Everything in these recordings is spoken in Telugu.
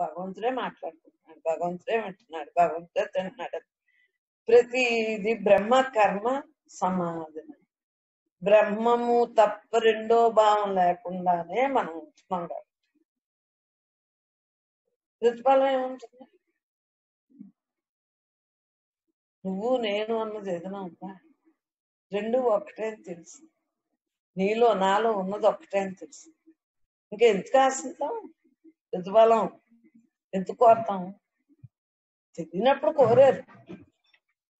భగవంతుడే మాట్లాడుకుంటున్నాడు భగవంతుడే వింటున్నాడు భగవంతుడే తింటున్నాడు. ప్రతిది బ్రహ్మ కర్మ సమాధి. బ్రహ్మము తప్ప రెండో భావం లేకుండానే మనం ఉంటున్నాం కాబట్టి ప్రతిఫలం ఏముంటుంది? నువ్వు నేను అన్నది ఏదైనా ఉందా? రెండు ఒకటే అని తెలుసు. నీలో నాలో ఉన్నది ఒకటే అని తెలుసు. ఇంకా ఎందుకు ఆశిస్తాం ప్రతిఫలం ఎందుకు కోరతాం తెలియనప్పుడు కోరారు.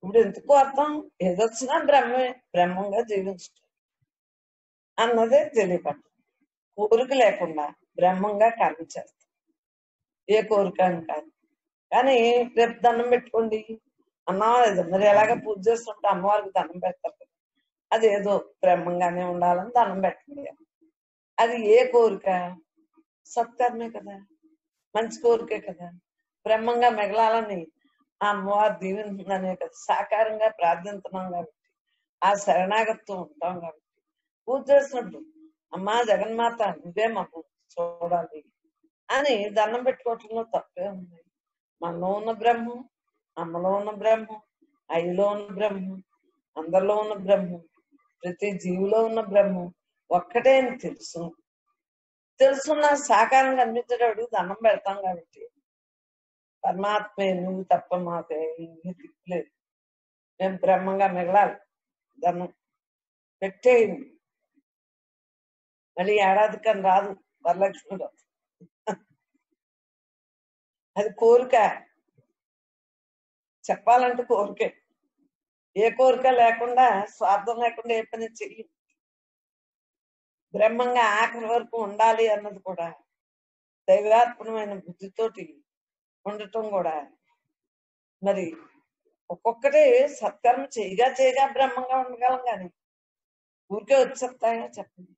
ఇప్పుడు ఎందుకు కోరతాం ఏదొచ్చినా బ్రహ్మే బ్రహ్మంగా జీవించటం అన్నదే తెలియపడదు కోరిక లేకుండా బ్రహ్మంగా కర్మ చేస్తాం. ఏ కోరిక అని కాదు. కానీ రేపు దండం పెట్టుకోండి. అన్నవారు మరి ఎలాగ పూజ చేస్తుంటే అమ్మవారికి దండం పెడతారు కదా. అది ఏదో బ్రహ్మంగానే ఉండాలని దండం పెట్టండి అది ఏ కోరిక? సత్కర్మే కదా. మంచి కోరికే కదా. బ్రహ్మంగా మిగలాలని ఆ అమ్మవారు అనే కదా సాకారంగా ప్రార్థించున్నాం కాబట్టి ఆ శరణాగత్వం ఉంటాం కాబట్టి. పూజ చేసినప్పుడు అమ్మా జగన్మాత నువ్వే మాకు చూడాలి అని దండం పెట్టుకోవటంలో తప్పే ఉంది. మనలో ఉన్న బ్రహ్మం అమ్మలో ఉన్న బ్రహ్మం అయ్యలో ఉన్న బ్రహ్మం అందరిలో ఉన్న బ్రహ్మం ప్రతి జీవిలో ఉన్న బ్రహ్మం ఒక్కటే అని తెలుసు. తెలుసున్న సాకారం కనిపించేటప్పుడు దండం పెడతాం కాబట్టి. పరమాత్మే నువ్వు తప్ప మాకు ఏమీ మేము బ్రహ్మంగా మిగలాలి. దండం పెట్టేయండి. మళ్ళీ ఏడాదికని రాదు. వరలక్ష్మి అది కోరిక. చెప్పాలంటే కోరికే. ఏ కోరిక లేకుండా స్వార్థం లేకుండా ఏ పని చెయ్యి. బ్రహ్మంగా ఆఖరి వరకు ఉండాలి అన్నది కూడా దైవార్పణమైన బుద్ధితోటి ఉండటం కూడా. మరి ఒక్కొక్కటి సత్కర్మ చేయగా చేయగా బ్రహ్మంగా ఉండగలం కానీ ఊరికే వచ్చేస్తాయా చెప్పండి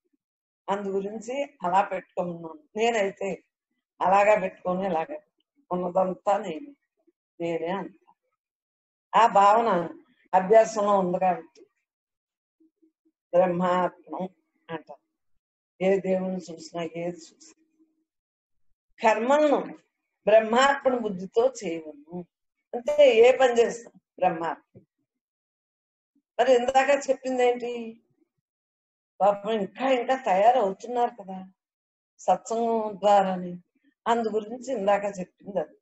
అందు గురించి అలా పెట్టుకున్నాను. నేనైతే అలాగా పెట్టుకొని ఇలాగా ఉన్నదంతా నేను. నేనే అంత. ఆ భావన అభ్యాసంలో ఉంది కాబట్టి బ్రహ్మాత్మం అంటారు. ఏ దేవుని చూసినా ఏది చూసినా. కర్మలను బ్రహ్మార్పణ బుద్ధితో చేయవను అంటే ఏ పని చేస్తాం? బ్రహ్మార్పణ. మరి ఇందాక చెప్పింది ఏంటి పాపం ఇంకా ఇంకా తయారవుతున్నారు కదా సత్సంగం ద్వారాని. అందు గురించి ఇందాక చెప్పింది అది.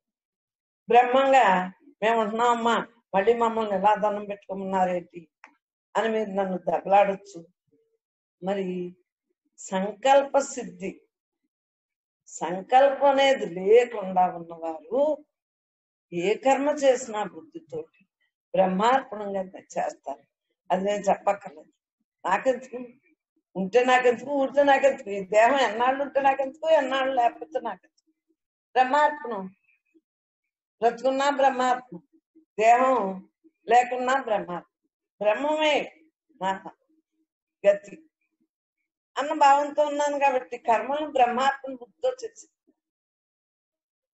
బ్రహ్మంగా మేము ఉంటున్నామమ్మా మళ్ళీ మమ్మల్ని ఎలా దండం పెట్టుకోమన్నారేంటి? అని మీరు నన్ను దెబ్బలాడొచ్చు మరి సంకల్ప సిద్ధి. సంకల్పం అనేది లేకుండా ఉన్నవారు ఏ కర్మ చేసినా బుద్ధితోటి బ్రహ్మార్పణంగా చేస్తారు. అది నేను చెప్పక్కర్లేదు. నాకెందుకు? ఉంటే నాకెందుకు? ఉంటే నాకెందుకు? ఈ దేహం ఎన్నాళ్ళు ఉంటే నాకెందుకు? ఎన్నాళ్ళు లేకపోతే నాకెందుకు? బ్రహ్మార్పణం. బ్రతుకున్నా బ్రహ్మార్పణం. దేహం లేకున్నా బ్రహ్మార్పణం. బ్రహ్మమే నా గతి. అన్న భావంతో ఉన్నాను కాబట్టి కర్మలు బ్రహ్మాత్మ బుద్ధితో చేసి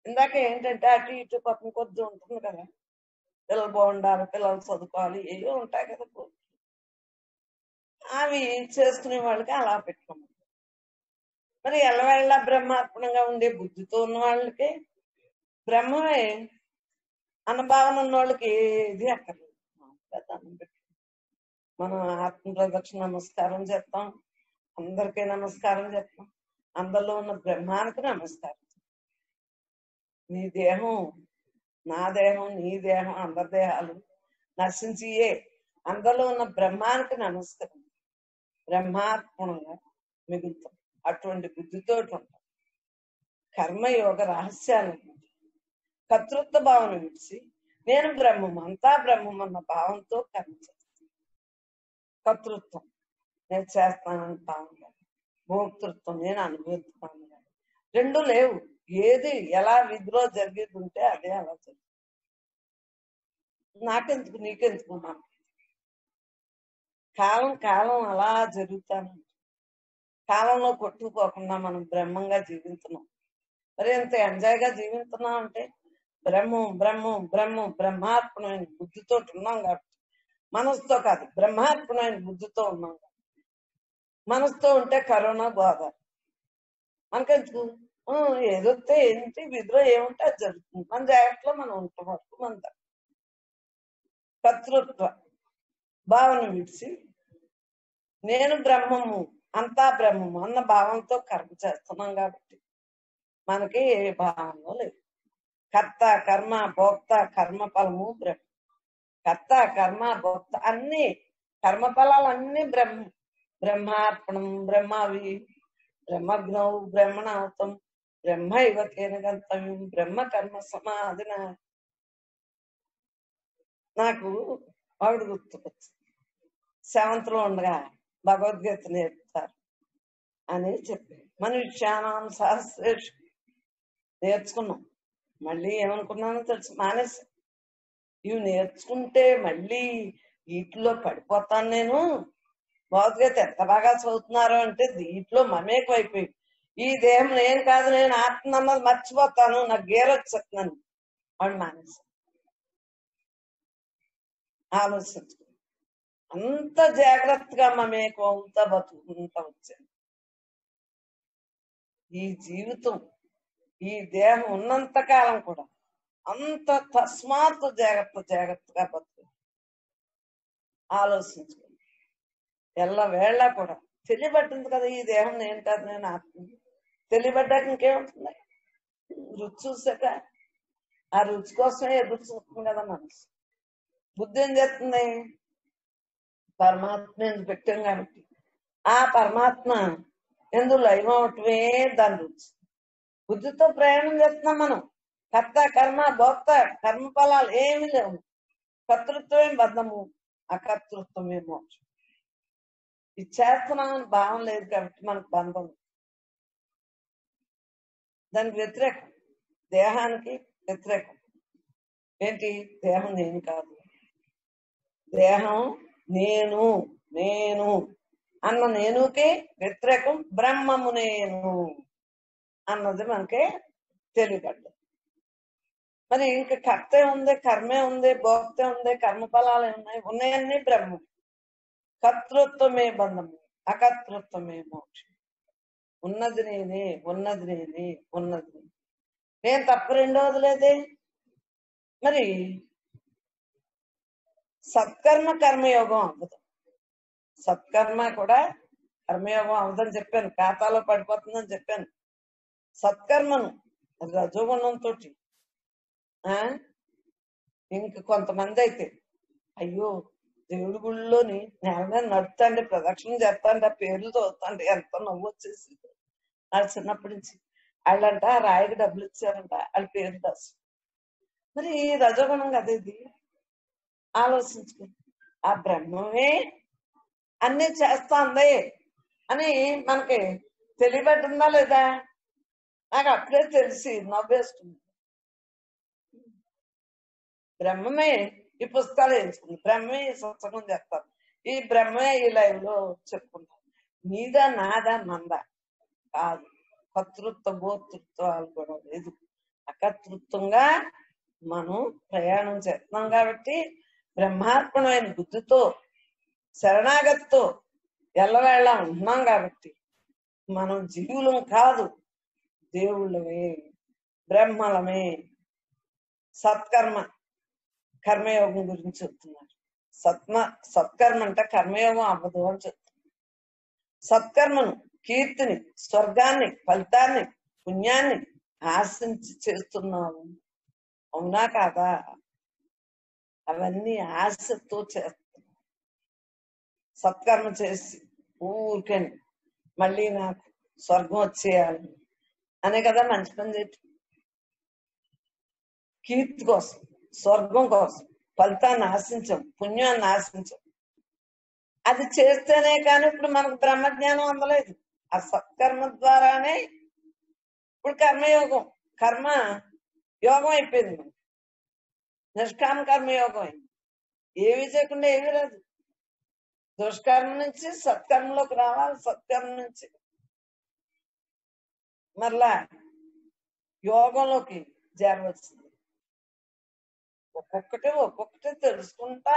ఇందాక ఏంటంటే అటు ఇటు పక్కన కొద్ది ఉంటుంది కదా. పిల్లలు బాగుండాలి పిల్లలు చదువుకోవాలి ఏవో ఉంటాయి కదా కోరికలు. అవి చేసుకునే వాళ్ళకి అలా పెట్టుకోమని మరి ఎల్లవేళ్ళ బ్రహ్మార్పణంగా ఉండే బుద్ధితో ఉన్న వాళ్ళకి బ్రహ్మమే అన్న ఉన్న వాళ్ళకి ఏది అక్కర్లేదు. మామూలుగా దండం మనం ఆత్మ ప్రదక్షిణ నమస్కారం చేస్తాం. అందరికీ నమస్కారం చెప్తాం అందరిలో ఉన్న బ్రహ్మానికి నమస్కారం. నీ దేహం నా దేహం నీ దేహం అందరి దేహాలు నశించియే. అందరిలో ఉన్న బ్రహ్మానికి నమస్కారం. బ్రహ్మార్పణంగా మిగులుతాం. అటువంటి బుద్ధితో ఉంటాం. కర్మయోగ రహస్యాన్ని కర్తృత్వ భావన విడిచి నేను బ్రహ్మం అంతా బ్రహ్మం అన్న భావంతో కర్మ చేస్తాను కర్తృత్వం. నేను చేస్తానని భావం భోక్తృత్వం నేను అనుభవిస్తాను రెండు లేవు. ఏది ఎలా విధిలో జరిగేది ఉంటే అదే అలా జరుగుతుంది. నాకెందుకు నీకెందుకు నాకు కాలం కాలం అలా జరుగుతాను. కాలంలో కొట్టుకుపోకుండా మనం బ్రహ్మంగా జీవించున్నాం మరి ఎంత ఎంజాయ్గా జీవిస్తున్నాం అంటే బ్రహ్మం బ్రహ్మం బ్రహ్మం బ్రహ్మార్పణమైన బుద్ధితో ఉన్నాం కాబట్టి మనసుతో కాదు బ్రహ్మార్పణమైన బుద్ధితో ఉన్నాం కాబట్టి. మనసుతో ఉంటే కరోనా బాధ. మనకెందుకు? ఏదొస్తే ఏంటి? విధిలో ఏముంటే అది జరుగుతుంది. మన జాగ్రత్తలో మనం ఉంటాం వరకు మన కర్తృత్వ భావన విడిచి. నేను బ్రహ్మము అంతా బ్రహ్మము అన్న భావంతో కర్మ చేస్తున్నాం కాబట్టి మనకి ఏ భావంలో లేదు. కర్త కర్మ భోక్త కర్మ ఫలము బ్రహ్మ. కర్త కర్మ భోక్త అన్ని కర్మఫలాలు అన్ని బ్రహ్మ. బ్రహ్మార్పణం బ్రహ్మవి బ్రహ్మజ్ఞౌ బ్రహ్మణావతం బ్రహ్మ ఇవకేన గంతవ్యం బ్రహ్మ కర్మ సమాధిన నాకు ఆవిడ గుర్తుకొచ్చింది. సెవెంత్ ఉండగా భగవద్గీత నేర్పుతారు అని చెప్పి మన విషయానం సహస్రేష్ నేర్చుకున్నాం. మళ్ళీ ఏమనుకున్నానో తెలుసు మానేసి. ఇవి నేర్చుకుంటే మళ్ళీ వీటిలో పడిపోతాను నేను. భగవద్గీత ఎంత బాగా చదువుతున్నారు అంటే దీంట్లో మమేకం అయిపోయి ఈ దేహం నేను కాదు నేను ఆత్మ అన్నది మర్చిపోతాను. నాకు గేరొచ్చుతున్నాను వాడు మానేసి ఆలోచించుకో. అంత జాగ్రత్తగా మమేకం అంత బతుకుంటా వచ్చాను. ఈ జీవితం ఈ దేహం ఉన్నంత కాలం కూడా అంత తస్మాత్ జాగ్రత్త జాగ్రత్తగా బతుకు. ఆలోచించుకో. ఎల్ల వేళ్ళ కూడా. తెలియబట్టింది కదా ఈ దేహం నేను కాదు నేను ఆత్మ. తెలియబడ్డాక ఇంకేముంటుంది? రుచి చూసాక ఆ రుచి కోసమే ఎదురు చూస్తుంది కదా మనసు. బుద్ధి ఏం చేస్తుంది? పరమాత్మ ఎందుకు పెట్టాం కాబట్టి. ఆ పరమాత్మ ఎందు లైవ్ అవటమే దాని రుచి. బుద్ధితో ప్రయాణం చేస్తున్నాం మనం. కర్త కర్మ భోక్త కర్మ ఫలాలు ఏమి లేవు. కర్తృత్వమే బంధము అకర్తృత్వమే మోక్షం. ఇది చేస్తున్నామని భావం లేదు కాబట్టి మనకు బంధం దానికి వ్యతిరేకం. దేహానికి వ్యతిరేకం. ఏంటి? దేహం నేను కాదు. దేహం నేను నేను అన్న నేనుకి వ్యతిరేకం బ్రహ్మము నేను అన్నది మనకి తెలియగడ్డ మరి ఇంకా కర్తే ఉంది కర్మే ఉంది భోక్తే ఉంది కర్మ ఫలాలు ఉన్నాయి ఉన్నాయన్నీ బ్రహ్మం కర్తృత్వమే బంధము అకర్తృత్వమే మోక్షం. ఉన్నది నేనే ఉన్నది నేనే ఉన్నది నేనే. నేను తప్ప రెండవది లేదే మరి సత్కర్మ కర్మయోగం అవ్వదు. సత్కర్మ కూడా కర్మయోగం అవ్వదని చెప్పాను. ఖాతాలో పడిపోతుందని చెప్పాను. సత్కర్మను రజోగుణంతో ఆ? ఇంక కొంతమంది అయితే అయ్యో దేవుడి గుళ్ళోని నేల మీద నడుతాండి ప్రదక్షిణ చేస్తాండి ఆ పేర్లు చదువుతాండి ఎంత నవ్వు వచ్చేసి వాళ్ళు చిన్నప్పటి నుంచి వాళ్ళంట ఆ రాయికి డబ్బులు ఇచ్చారంట వాళ్ళ పేరు దాసు. మరి రజోగుణం కదా ఇది? ఆలోచించుకో. ఆ బ్రహ్మమే అన్ని చేస్తాంది అని మనకి తెలియబెట్టిందా లేదా? నాకు అప్పుడే తెలిసి నవ్వేస్తుంది. బ్రహ్మమే ఈ పుస్తకాలు ఎంచుకుంది బ్రహ్మే ఈ సత్సంగం చేస్తారు ఈ బ్రహ్మే ఈ లైవ్లో చెప్పుకుంటారు నీదా నాదా మందా కాదు. కర్తృత్వ భోతృత్వాలు కూడా లేదు. అకర్తృత్వంగా మనం ప్రయాణం చేస్తున్నాం కాబట్టి బ్రహ్మార్పణమైన బుద్ధితో శరణాగతితో ఎల్లవేళ ఉంటున్నాం కాబట్టి మనం జీవులం కాదు. దేవుళ్ళమే బ్రహ్మలమే సత్కర్మ కర్మయోగం గురించి చెప్తున్నారు. సత్మ సత్కర్మ అంటే కర్మయోగం అవ్వదు అని చెప్తున్నారు. సత్కర్మను కీర్తిని స్వర్గాన్ని ఫలితాన్ని పుణ్యాన్ని ఆశించి చేస్తున్నావు. అవునా కాదా? అవన్నీ ఆశతో చేస్తున్నావు. సత్కర్మ చేసి ఊరికని మళ్ళీ నాకు స్వర్గం వచ్చేయాలి. అనే కదా మంచి పని చెప్పి కీర్తి కోసం. స్వర్గం కోసం ఫలితాన్ని ఆశించం పుణ్యాన్ని ఆశించం అది చేస్తేనే కానీ ఇప్పుడు మనకు బ్రహ్మజ్ఞానం అందలేదు ఆ సత్కర్మ ద్వారానే ఇప్పుడు కర్మయోగం కర్మ యోగం అయిపోయింది నిష్కామ కర్మయోగం అయింది ఏమీ చేయకుండా ఏమీ రాదు దుష్కర్మ నుంచి సత్కర్మలోకి రావాలి సత్కర్మ నుంచి మరలా యోగంలోకి చేరవలసింది ఒక్కొక్కటి ఒక్కొక్కటి తెలుసుకుంటా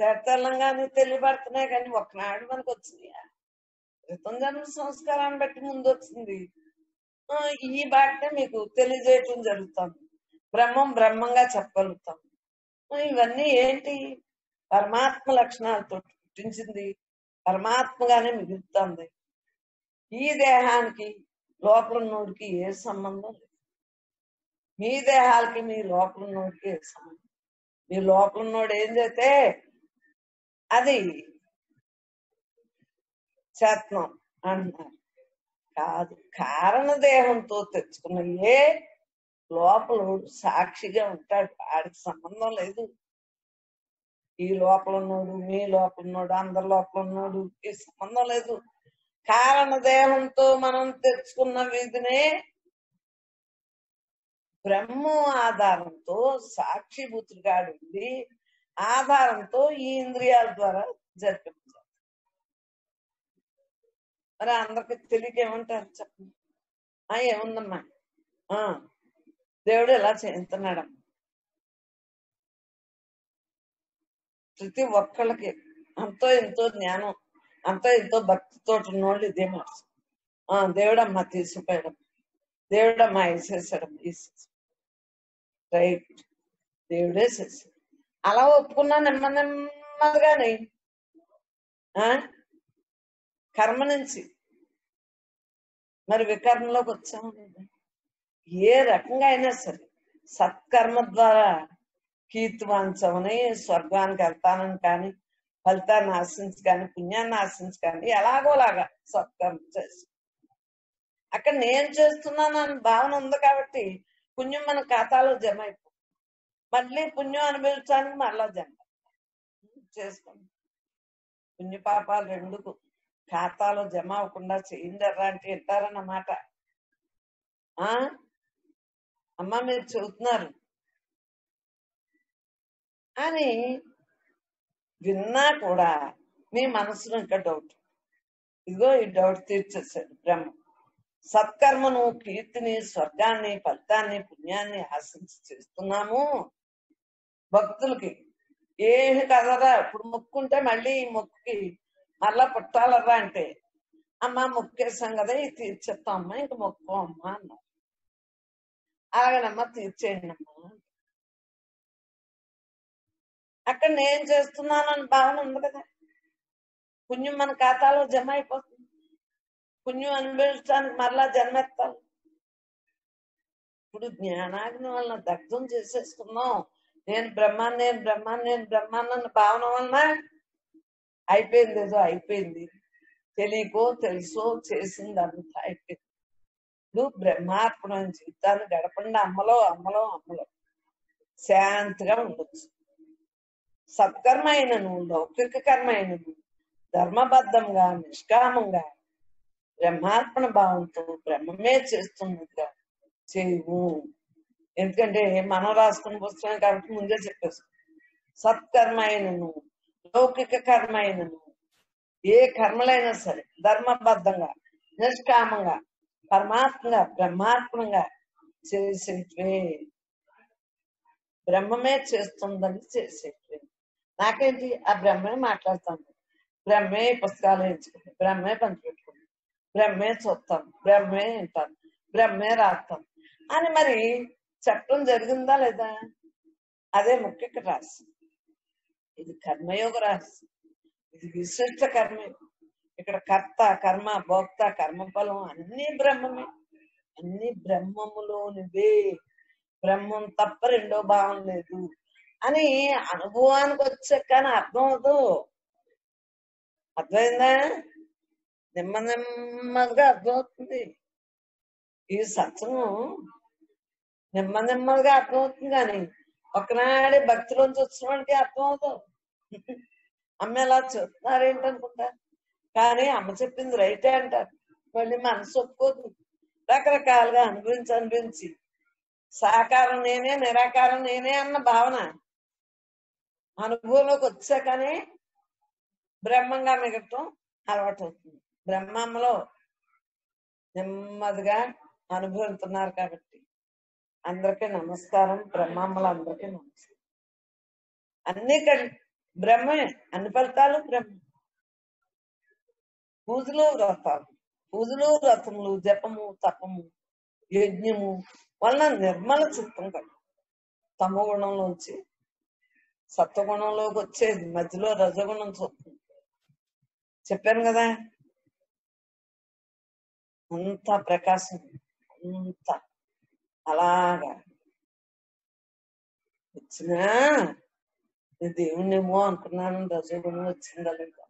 తేటతెల్లంగానే తెలియబడుతున్నాయి కానీ ఒకనాడు మనకు వచ్చింది. క్రితం జన్మ సంస్కారాన్ని బట్టి ముందు వచ్చింది. ఈ బాటనే మీకు తెలియజేయటం జరుగుతుంది. బ్రహ్మం బ్రహ్మంగా చెప్పగలుగుతాం. ఇవన్నీ ఏంటి? పరమాత్మ లక్షణాలతో పుట్టించింది. పరమాత్మగానే మిగులుతుంది. ఈ దేహానికి లోపల ఉన్నోడికి ఏ సంబంధం లేదు. మీ దేహాలకి మీ లోపల ఉన్నోడికి సంబంధం. మీ లోపల ఉన్నోడు ఏం చేస్తే అది చేతనం అంటున్నారు. కాదు కారణ దేహంతో తెచ్చుకున్న ఏ లోపల సాక్షిగా ఉంటాడు. ఆడికి సంబంధం లేదు. ఈ లోపల ఉన్నోడు మీ లోపల ఉన్నోడు అందరి లోపల ఉన్నోడు ఈ సంబంధం లేదు. కారణ దేహంతో మనం తెచ్చుకున్న వీధినే బ్రహ్మ ఆధారంతో సాక్షిభూతుడిగా ఉండి ఆధారంతో ఈ ఇంద్రియాల ద్వారా జరిపించారు. మరి అందరికి తెలియక ఏమంటారు చెప్పండి? ఆ ఏముందమ్మా? ఆ దేవుడు ఎలా చేస్తున్నాడమ్మా. ప్రతి ఒక్కళ్ళకి అంతో ఎంతో జ్ఞానం అంతో ఎంతో భక్తితో ఉన్నోళ్ళు ఇదే మాట ఆ దేవుడమ్మా తీసిపోయాడమ్మా. దేవుడమ్మా వేసేసాడమ్మా వేసేసాడు రైట్ దేవుడే చేసాడు అలా ఒప్పుకున్నా నెమ్మ నెమ్మదిగానే ఆ? కర్మ నుంచి. మరి వికర్మలోకి వచ్చాము లేదా ఏ రకంగా అయినా సరే సత్కర్మ ద్వారా కీర్తివాంచమని స్వర్గానికి వెళ్తానని కానీ ఫలితాన్ని ఆశించి కానీ పుణ్యాన్ని ఆశించి కానీ ఎలాగోలాగా సత్కర్మ చేసి అక్కడ నేను చేస్తున్నాను అని భావన ఉంది కాబట్టి పుణ్యం మన ఖాతాలో జమ అయిపోతుంది మళ్ళీ పుణ్యం అనుభవించడానికి మళ్ళా జమ చేసుకోండి పుణ్య పాపాలు రెండు ఖాతాలో జమ అవ్వకుండా చేయిందర్రా అంటే వింటారన్నమాట ఆ? అమ్మ మీరు చెబుతున్నారు. అని విన్నా కూడా మీ మనసులో ఇంకా డౌట్ ఇదిగో ఈ డౌట్ తీర్చేసాడు బ్రహ్మ. సత్కర్మను కీర్తిని స్వర్గాన్ని ఫలితాన్ని పుణ్యాన్ని ఆశించి చేస్తున్నాము. భక్తులకి ఏమి కదరా ఇప్పుడు మొక్కుంటే మళ్ళీ ఈ మొక్కుకి మళ్ళా పుట్టాలరా అంటే అమ్మ మొక్కేసాం కదా ఇది తీర్చేస్తాం అమ్మా ఇంక మొక్కు అమ్మా అన్నారు. అలాగేనమ్మా తీర్చేయండి అమ్మా అక్కడ నేను చేస్తున్నానని భావన ఉంది కదా. పుణ్యం మన ఖాతాలో జమ అయిపోతుంది. పుణ్యం అనుభవించడానికి మరలా జన్మెత్తాలి. ఇప్పుడు జ్ఞానాగ్ని వలన దగ్ధం చేసేసుకున్నాం నేను బ్రహ్మాన్ని నేను బ్రహ్మాన్ని నేను బ్రహ్మాన్న అన్న భావన వలన అయిపోయింది ఏదో అయిపోయింది. తెలియకో తెలుసో చేసింది అంతా అయిపోయింది. ఇప్పుడు బ్రహ్మార్పణ జీవితాన్ని గడపండి. అమ్మలో అమ్మలో అమ్మలో. శాంతిగా ఉండొచ్చు. సత్కర్మ అయినను లౌకిక కర్మ అయినను ధర్మబద్ధంగా నిష్కామంగా బ్రహ్మార్పణ భావంతో బ్రహ్మమే చేస్తున్నదిగా చేయవు ఎందుకంటే మనం రాసుకున్న పుస్తకం కాబట్టి ముందే చెప్పేసి సత్కర్మ అయినను లౌకిక కర్మ అయినను ఏ కర్మలైనా సరే ధర్మబద్ధంగా నిష్కామంగా పరమాత్మగా బ్రహ్మార్పణంగా చేసేటివే. బ్రహ్మమే చేస్తుందని చేసేటివే. నాకేంటి? ఆ బ్రహ్మే మాట్లాడుతాను. బ్రహ్మే పుస్తకాలు ఎంచుకుంది. బ్రహ్మే పంచిపెట్టుకుంది బ్రహ్మే చూస్తాం బ్రహ్మే వింటాం బ్రహ్మే రాస్తాం అని మరి చెప్పడం జరిగిందా లేదా? అదే ముఖ్య రాశి ఇది కర్మయోగ రాశి ఇది విశిష్ట కర్మ. ఇక్కడ కర్త కర్మ భోక్త కర్మ ఫలం అన్ని బ్రహ్మమే. అన్ని బ్రహ్మములోనివే. బ్రహ్మం తప్ప రెండో భావం లేదు అని అనుభవానికి వచ్చే కానీ అర్థం అవదు అర్థమైందా? నెమ్మ నెమ్మదిగా అర్థమవుతుంది ఈ సత్సంగం నెమ్మ నెమ్మదిగా అర్థమవుతుంది కానీ ఒకనాడే భక్తిలోంచి వచ్చిన వాళ్ళకి అర్థం అవుతావు అమ్మ ఎలా చెప్తున్నారేంటనుకుంటా కానీ అమ్మ చెప్పింది రైటే అంటారు మళ్ళీ మనసు ఒప్పుకోదు. రకరకాలుగా అనుభవించి అనిపించి సాకారం నేనే నిరాకారం నేనే అన్న భావన అనుభవంలోకి వచ్చాకనే బ్రహ్మంగా మిగటం అలవాటు అవుతుంది బ్రహ్మంలో నెమ్మదిగా అనుభవిస్తున్నారు కాబట్టి అందరికీ నమస్కారం బ్రహ్మమ్మలు అందరికీ నమస్కారం. అన్ని బ్రహ్మే అన్ని ఫలితాలు బ్రహ్మ. పూజలు వ్రతాలు పూజలు వ్రతములు జపము తపము యజ్ఞము వలన నిర్మల చిత్తం కదా తమ గుణంలోంచి సత్వగుణంలోకి వచ్చేది మధ్యలో రజగుణం చూస్తుంది చెప్పాను కదా అంత ప్రకాశం అంత అలాగా వచ్చినా దేవుణ్ణేమో అనుకున్నాను రజోగుణం వచ్చిందా లేదా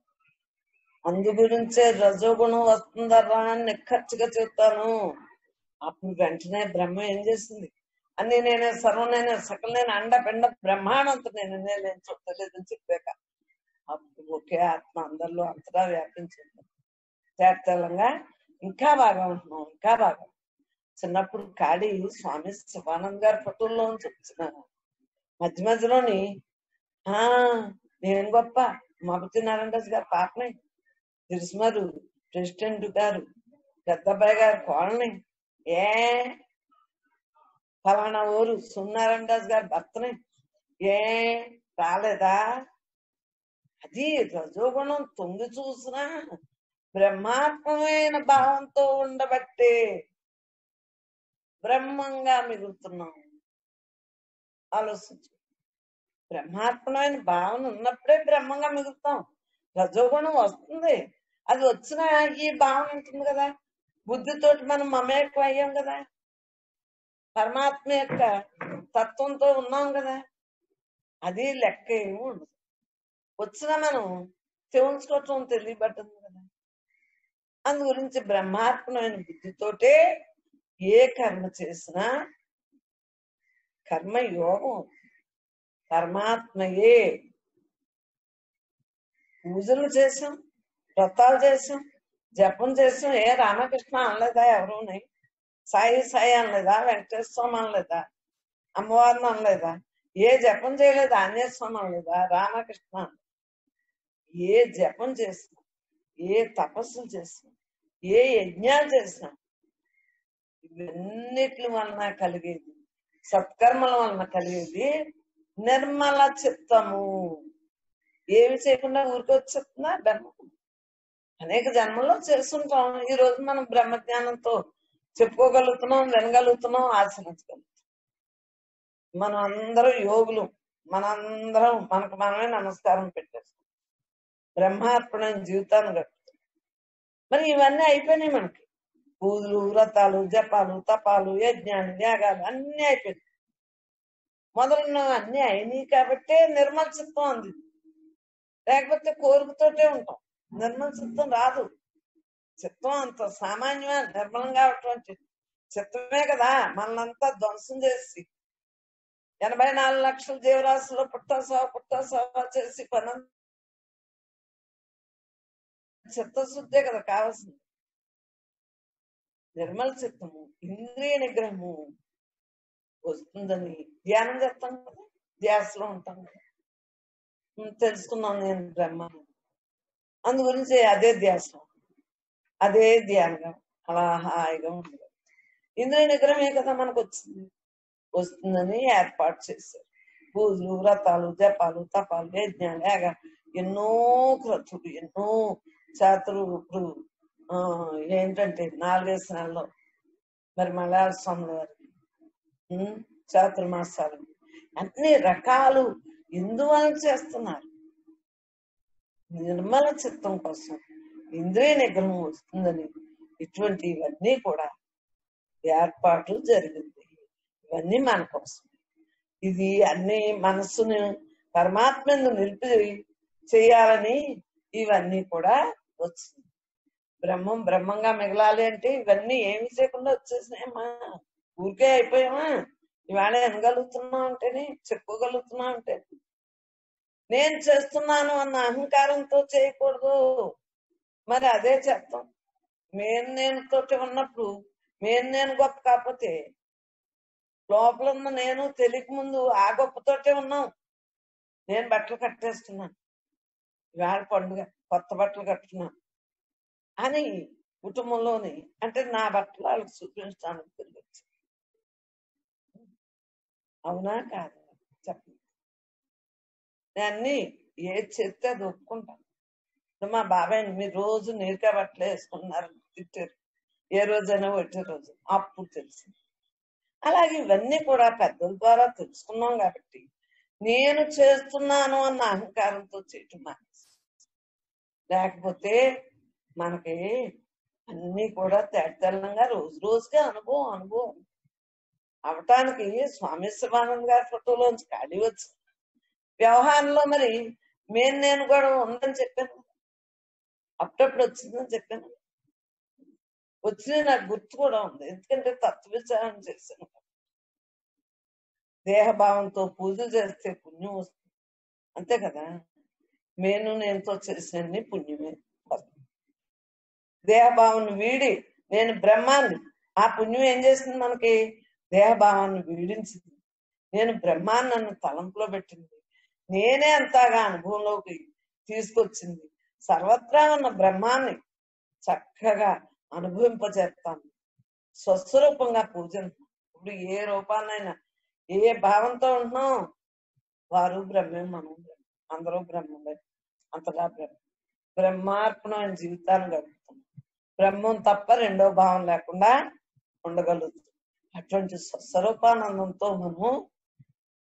అందు గురించే రజోగుణం వస్తుందరా అని నిక్కచ్చిగా చెప్తాను అప్పుడు వెంటనే బ్రహ్మ ఏం చేసింది అన్ని నేనే సర్వనైన సకల అండ పిండ బ్రహ్మాండంతో నేను నేను చూడలేదని చెప్పాక అప్పుడు ఒకే ఆత్మ అందరిలో అంతటా వ్యాపించింది తేటతెల్లంగా ఇంకా బాగా ఉంటున్నాం ఇంకా బాగా. చిన్నప్పుడు కాడి స్వామి శివానంద్ గారి ఫోటోల్లో చెప్తున్నాను మధ్య మధ్యలోని ఆ నేను గొప్ప మమతి నారాయణరాజు గారు పాపని తెలుసుమారు ప్రెసిడెంట్ గారు పెద్దబ్బాయి గారు కోళ్ళని ఏ ఫలానా ఊరు సున్నారాయణరాజు గారి భర్తని ఏ రాలేదా? అది రజోగుణం తొంగి చూసినా బ్రహ్మాత్మమైన భావంతో ఉండబట్టే బ్రహ్మంగా మిగులుతున్నాం. ఆలోచించు. బ్రహ్మాత్మమైన భావన ఉన్నప్పుడే బ్రహ్మంగా మిగులుతాం. రజోగుణం వస్తుంది. అది వచ్చిన ఈ భావన ఉంటుంది కదా. బుద్ధితోటి మనం మమేకం అయ్యాం కదా. పరమాత్మ యొక్క తత్వంతో ఉన్నాం కదా. అది లెక్క ఏమి ఉండదు. వచ్చిన మనం తెలుసుకోవటం తెలియబట్టింది కదా. అందు గురించి బ్రహ్మాత్మమైన బుద్ధితోటే ఏ కర్మ చేసినా కర్మ యోగం పరమాత్మయే. పూజలు చేసాం వ్రతాలు చేసాం జపం చేసాం ఏ రామకృష్ణ అనలేదా? ఎవరుని సాయి సాయి అనలేదా? వెంకటేశ్వర స్వామి అనలేదా? అమ్మవారిని అనలేదా? ఏ జపం చేయలేదు? ఆంజనేయ స్వామి అనలేదా? రామకృష్ణ ఏ జపం చేసినా ఏ తపస్సులు చేసినా ఏ యజ్ఞాలు చేసినా ఇవన్నిటి వలన కలిగేది. సత్కర్మల వలన కలిగేది. నిర్మల చిత్తము. ఏమి చేయకుండా ఊరికి వచ్చేస్తుందా బ్రహ్మ అనేక జన్మల్లో చేస్తుంటాం. ఈ రోజు మనం బ్రహ్మజ్ఞానంతో చెప్పుకోగలుగుతున్నాం వినగలుగుతున్నాం ఆచరించగలుగుతున్నాం. మనం అందరం యోగులు. మనందరం మనకు మనమే నమస్కారం పెట్టేస్తాం. బ్రహ్మార్పణ జీవితాన్ని గట్టు మరి ఇవన్నీ అయిపోయినాయి మనకి. పూజలు వ్రతాలు జపాలు తపాలు యజ్ఞాలు యాగాలు అన్ని అయిపోయినాయి. మొదలున్నవి అన్ని అయినాయి కాబట్టే నిర్మల చిత్తం అంది. లేకపోతే కోరికతోటే ఉంటాం. నిర్మల చిత్తం రాదు. చిత్తం అంత సామాన్యమే నిర్మలంగా అటువంటి చిత్తమే కదా మనల్నంతా ధ్వంసం చేసి ఎనభై నాలుగు లక్షల జీవరాశుల్లో పుట్టసా పుట్టసా చేసి పని చిత్తశుద్ధే కదా కావాల్సింది. నిర్మల చిత్తము ఇంద్రియ నిగ్రహము వస్తుందని ధ్యానం చేస్తాం కదా ధ్యాసలో ఉంటాం కదా. తెలుసుకున్నాను నేను బ్రహ్మ. అందు గురించి అదే ధ్యాస అదే ధ్యానంగా అలా హాయిగా ఉండదు ఇంద్రియ నిగ్రహమే కదా మనకు వచ్చింది వస్తుందని ఏర్పాటు చేశారు. పూజలు వ్రతాలు జపాలు తపాలు యజ్ఞాలు యాగ ఎన్నో క్రతులు ఎన్నో చాతురు ఇప్పుడు ఏంటంటే నాలుగేసి నెలల్లో మరి మలయాళ స్వాముల వారికి ఉమ్, చాతుర్మాసాలు అన్ని రకాలు ఎందువల్ల చేస్తున్నారు. నిర్మల చిత్తం కోసం ఇంద్రియ నిగ్రహం వస్తుందని ఇటువంటి ఇవన్నీ కూడా ఏర్పాటు జరిగింది. ఇవన్నీ మన కోసం. ఇది అన్ని మనస్సును పరమాత్మను నిలిపి చేయాలని ఇవన్నీ కూడా వచ్చింది. బ్రహ్మం బ్రహ్మంగా మిగలాలి అంటే ఇవన్నీ ఏమి చేయకుండా వచ్చేసినాయమ్మా. ఊరికే అయిపోయామా? ఇవాళ ఎనగలుగుతున్నావు అంటేనే చెప్పుకోగలుగుతున్నాం అంటే. నేను చేస్తున్నాను అన్న అహంకారంతో చేయకూడదు. మరి అదే చేస్తాం. మేము నేను తోటి ఉన్నప్పుడు మేము నేను గొప్ప కాకపోతే లోపల ఉన్న నేను తెలియక ముందు ఆ గొప్పతోటే ఉన్నాం. నేను బట్టలు కట్టేస్తున్నాను. ఇవాళ పండుగ. కొత్త బట్టలు కట్టుకున్నాను అని కుటుంబంలోని అంటే నా బట్టలు వాళ్ళకి చూపించడానికి తిరిగి వచ్చి అవునా కాదు? చెప్పండి. నేను అన్ని ఏది చెప్తే అది ఒప్పుకుంటాను మా బాబాయ్ మీరు రోజు నీరుగా బట్టలు వేసుకున్నారు తిట్టారు. ఏ రోజైనా వచ్చే రోజు అప్పుడు తెలిసింది అలాగే ఇవన్నీ కూడా పెద్దల ద్వారా తెలుసుకున్నాం కాబట్టి నేను చేస్తున్నాను అన్న అహంకారంతో చేయటం మానేసి లేకపోతే మనకి అన్ని కూడా తేటతెల్లంగా రోజు రోజుగా అనుభవం అనుభవం. అవటానికి స్వామి శివానంద్ గారి ఫోటోలోంచి ఖాళీ వచ్చి. వ్యవహారంలో మరి మేము నేను కూడా ఉందని చెప్పాను. అప్పుడప్పుడు వచ్చిందని చెప్పాను. వచ్చింది నాకు గుర్తు కూడా ఉంది. ఎందుకంటే తత్వ చేశాను. దేహభావంతో పూజ చేస్తే పుణ్యం వస్తుంది. అంతే కదా? నేను నేనుతో చేసిన పుణ్యమే. దేహభావాన్ని వీడి నేను బ్రహ్మాన్ని. ఆ పుణ్యం ఏం చేసింది మనకి? దేహభావాన్ని వీడించింది. నేను బ్రహ్మాన్ని నన్ను తలంపులో పెట్టింది. నేనే అంతగా అనుభవంలోకి తీసుకొచ్చింది. సర్వత్రా ఉన్న బ్రహ్మాన్ని చక్కగా అనుభవింపజేస్తాను. స్వస్వరూపంగా పూజను ఇప్పుడు ఏ రూపాన్నైనా ఏ భావంతో ఉంటున్నాం వారు బ్రహ్మే మనం బ్రహ్మ. అందరూ బ్రహ్మలే. అంతగా బ్రహ్మ. బ్రహ్మార్పణమైన జీవితాన్ని గడుపుతున్నాం. బ్రహ్మం తప్ప రెండో భావం లేకుండా ఉండగలుగుతాం. అటువంటి స్వస్వరూపానందంతో మనం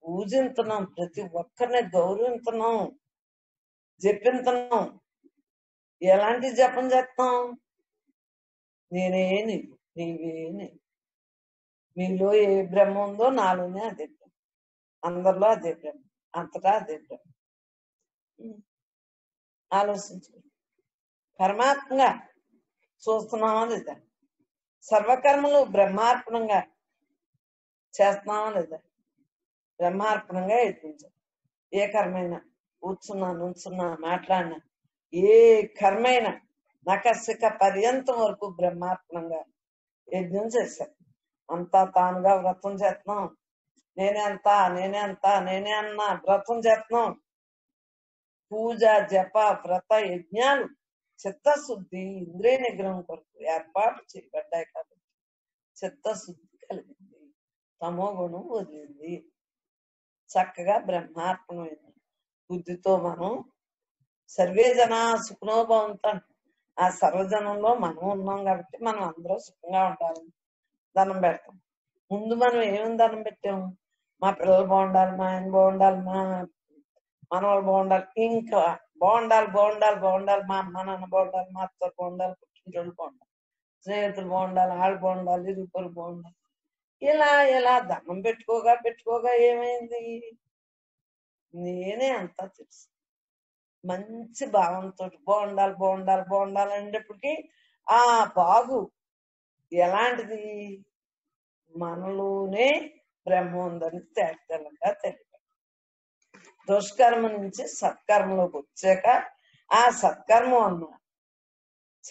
పూజింతున్నాం. ప్రతి ఒక్కరిని గౌరవించున్నాం జపించున్నాం ఎలాంటి జపం చేస్తాం? నేనే నీవు నీవే నీవు. మీలో ఏ బ్రహ్మ ఉందో నాలోనే అదే బ్రహ్మ. అందరిలో అదే బ్రహ్మ. అంతటా అదే బ్రహ్మ. ఆలోచించు పరమాత్మగా చూస్తున్నామా లేదా సర్వకర్మలు బ్రహ్మార్పణంగా చేస్తున్నామా లేదా బ్రహ్మార్పణంగా యత్నించాలి ఏ కర్మైనా కూర్చున్నా నుంచున్నా మాట్లాడినా ఏ కర్మైనా నకసిక పర్యంతం వరకు బ్రహ్మార్పణంగా యజ్ఞం చేశారు. అంతా తానుగా వ్రతం చేస్తున్నాం. నేనే అంతా నేనే అంతా నేనే అన్నా వ్రతం చేస్తున్నాం. పూజ జప వ్రత యజ్ఞాలు చిత్తశుద్ధి ఇంద్రియ నిగ్రహం కొరకు ఏర్పాటు చేయబడ్డాయి కాబట్టి చిత్తశుద్ధి కలిగింది. తమో గుణం వదిలింది. చక్కగా బ్రహ్మార్పణమైంది. బుద్ధితో మనం సర్వే సుఖనోభవంతం. ఆ సర్వజనంలో మనం ఉన్నాం కాబట్టి మనం అందరూ సుఖంగా ఉండాలి దండం పెడతాం. ముందు మనం ఏమి దండం పెట్టాము? మా పిల్లలు బాగుండాలి మా ఆయన బాగుండాలి మా మనవాళ్ళు బాగుండాలి. ఇంకా బాగుండాలి బాగుండాలి బాగుండాలి. మా అమ్మ నాన్న బాగుండాలి మా అత్త బాగుండాలి పుట్టినరోజు బాగుండాలి. స్నేహితులు బాగుండాలి వాళ్ళు బాగుండాలి ఇరుగురు బాగుండాలి. ఇలా ఇలా దండం పెట్టుకోగా పెట్టుకోగా ఏమైంది? నేనే అంతా తెలుసు. మంచి భావంతో బాగుండాలి బాగుండాలి బాగుండాలి అనేటప్పటికీ ఆ బాగు ఎలాంటిది? మనలోనే బ్రహ్మ ఉందని తేటతెల్లంగా తెలియదు. దుష్కర్మ నుంచి సత్కర్మలోకి వచ్చాక ఆ సత్కర్మ అన్న